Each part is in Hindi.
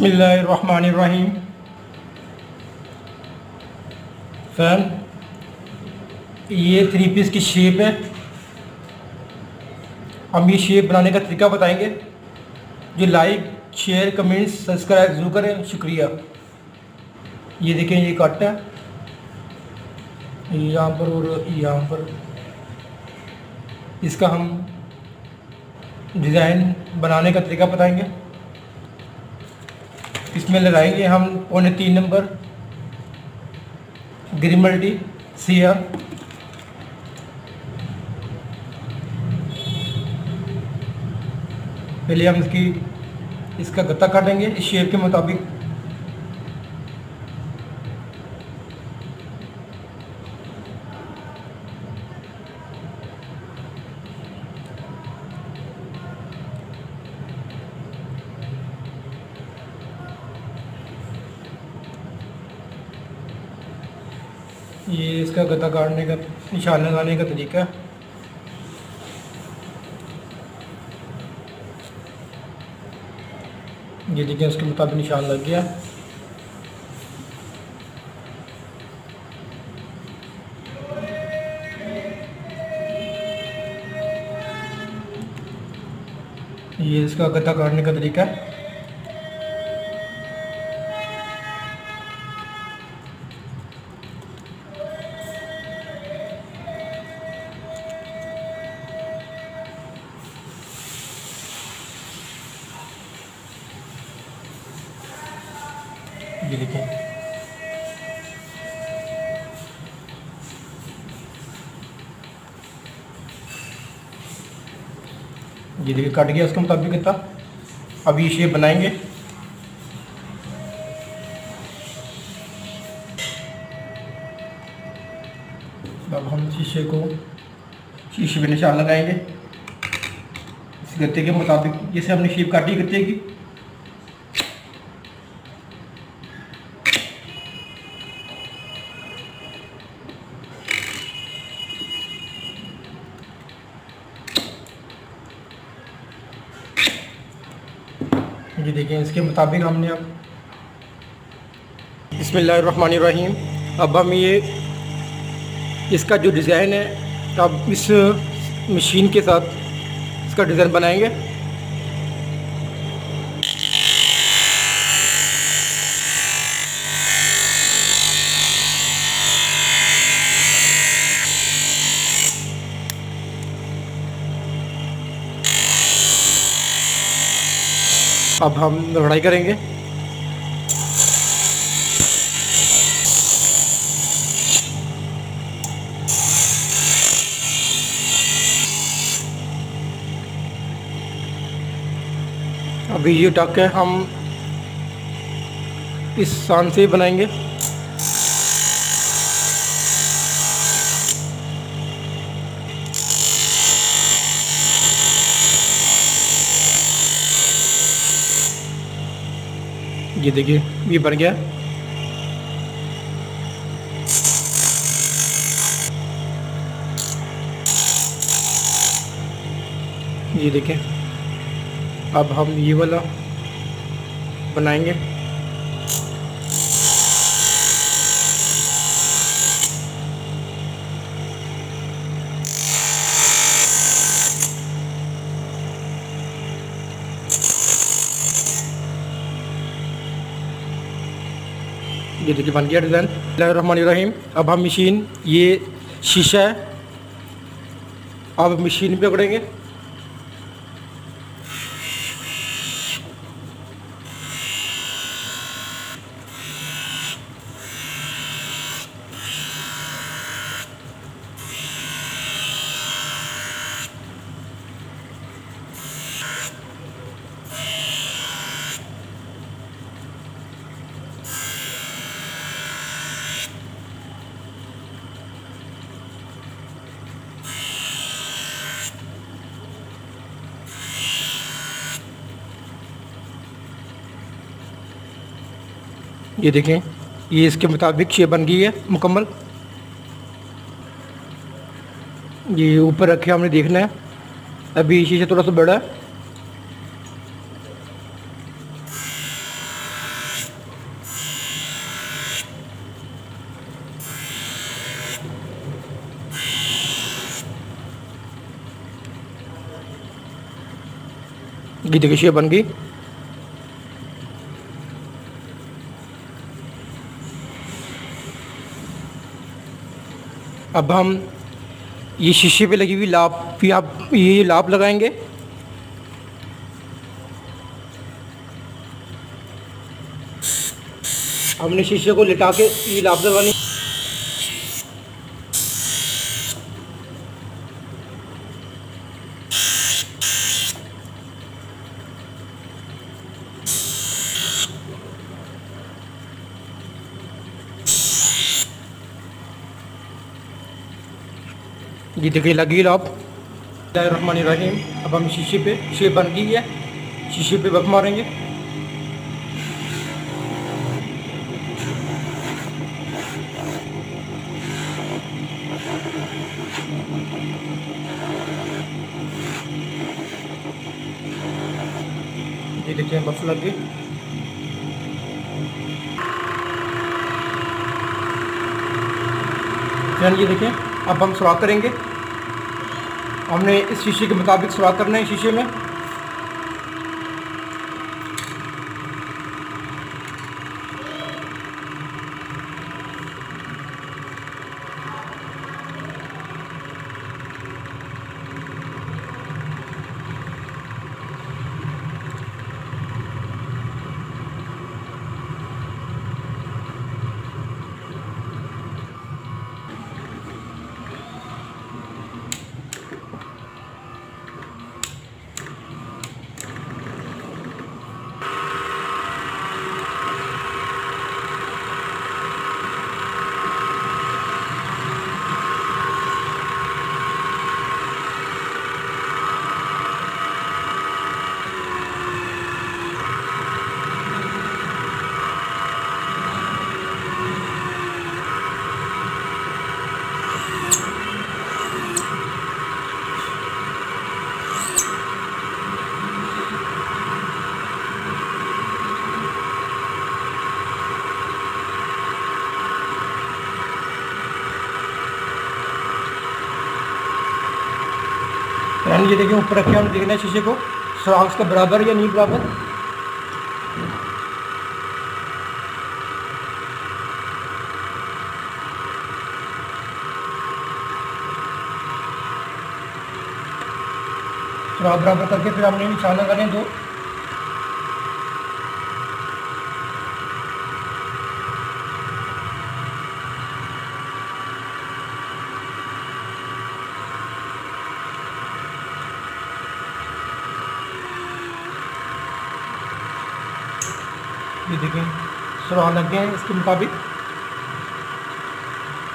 बिस्मिल्लाहिर्रहमानिर्रहीम फ़ैन ये थ्री पीस की शेप है हम ये शेप बनाने का तरीका बताएँगे जो लाइक शेयर कमेंट्स सब्सक्राइब ज़रूर करें शुक्रिया ये देखें ये कट है यहाँ पर और यहाँ पर इसका हम डिज़ाइन बनाने का तरीका बताएँगे इसमें लगाएँगे हम पौने तीन नंबर। Green multi, Siya. पहले हम इसकी, इसका गत्ता काटेंगे, इस शेप के मुताबिक। ये इसका गत्ता काटने का, निशान लगाने का तरीका ये देखिए उसके मुताबिक निशान लग गया। ये इसका गत्ता काटने का तरीका है। ये देखें ये देखिए, कट गया उसके मुताबिक कितना? अब ये शेप बनाएँगे। अब हम शीशे को, शीशे पे निशान लगाएँगे। इस गत्ते के मुताबिक, जैसे हमने शेप काटी गत्ते की ये है। इसके मुताबिक हमने अब बसमीम अब हम ये इसका जो डिज़ाइन है अब इस मशीन के साथ इसका डिज़ाइन बनाएँगे। अब हम लड़ाई करेंगे। अभी ये टक है हम इस शान से बनाएँगे। ये देखिए ये बन गया। ये देखिए अब हम ये वाला बनाएँगे। ये देखिए बन गया डिज़ाइन। रहीम अब हम मशीन, ये शीशा है। अब मशीन पे पकड़ेंगे। ये देखें, ये इसके मुताबिक शेप बन गई है, मुकम्मल। ये ऊपर रखे हमने देखना है। अभी शीशा थोड़ा सा बड़ा है। ये देखिए शेप बन गई। अब हम ये शीशे पे लगी हुई लाप भी आप, ये लाप लगाएँगे। हमने शीशे को लिटा के ये लाप लगानी ये देखिए लगी आप रहीम अब हम शीशे पे शेप बन गई है शीशे पे बफ मारेंगे। ये देखिए बफ लग गई ये देखिए, अब हम सुराख करेंगे। हमने इस शीशे के मुताबिक सुराख करना है शीशे में यानी ये देखिए ऊपर रखे हमने देखना है शीशे को। सुराख का बराबर या नहीं बराबर? सुराख बराबर करके फिर हमने निशाना करें, दो ये देखें सुराख लग गए हैं इसके मुताबिक।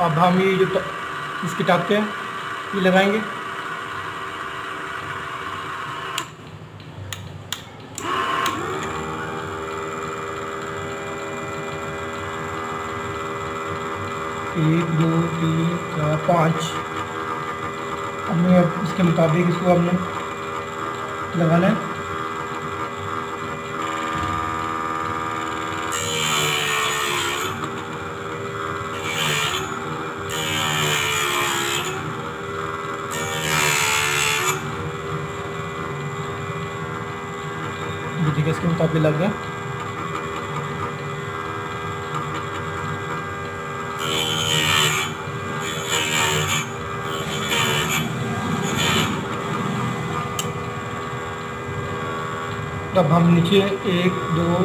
अब हम ये जो इसके टापते हैं, ये लगाएँगे। एक, दो, तीन, चार, पाँच। हमने अब इसके मुताबिक इसको हमने लगाना है इसके मुताबिक लग गया। तब हम नीचे एक, दो,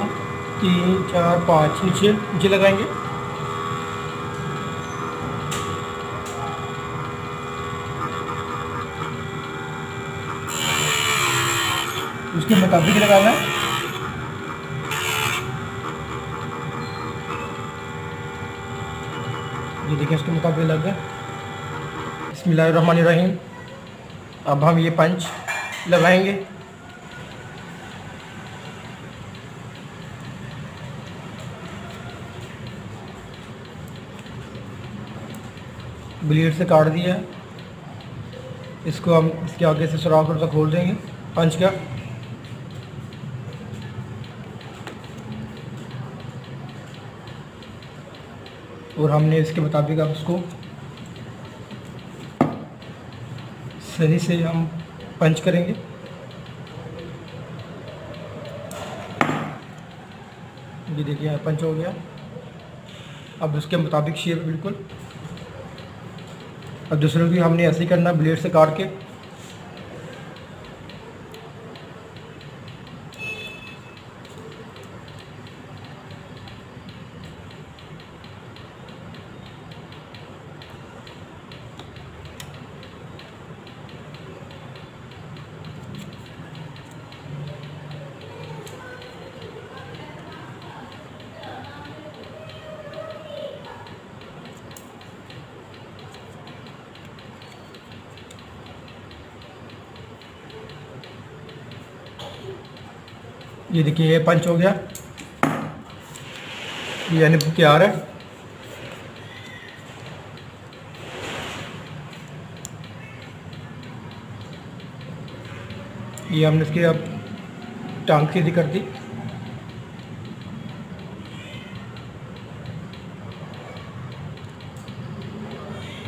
तीन, चार, पाँच नीचे नीचे लगाएँगे। उसके मुताबिक लगाना है। ये देखिए, इसके मुताबिक लग गया रहीम अब हम ये पंच लगाएँगे। ब्लेड से काट दिया। इसको हम इसके आगे से सुराख थोड़ा खोल देंगे। पंच का। और हमने इसके मुताबिक अब उसको सही से हम पंच करेंगे। ये देखिए पंच हो गया। अब उसके मुताबिक शेप, बिल्कुल। अब दूसरे भी हमने ऐसे ही करना, ब्लेड से काट के। ये देखिए, ये पंच हो गया। यानी तैयार है? ये हमने इसके अब टांग सीधी कर दी।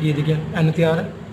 ये देखिए एन तैयार है।